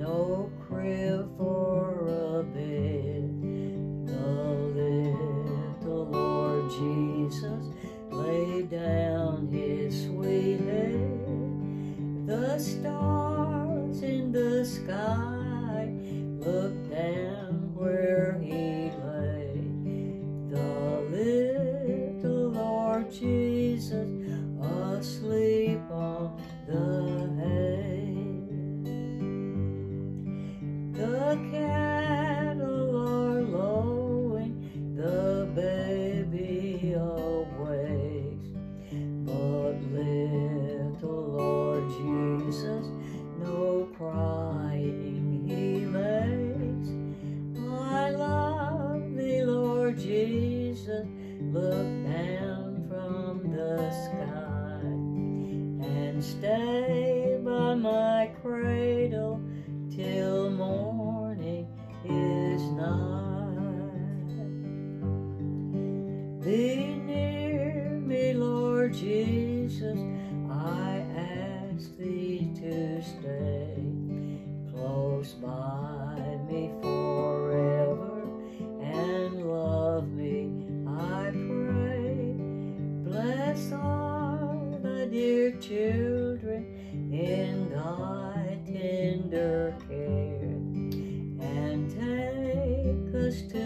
no crib for a bed. The little Lord Jesus laid down his sweet head. The stars in the sky look down from the sky and stay by my cradle till morning is nigh. Be near me, Lord Jesus, I ask thee to stay. saw the dear children in thy tender care, and take us to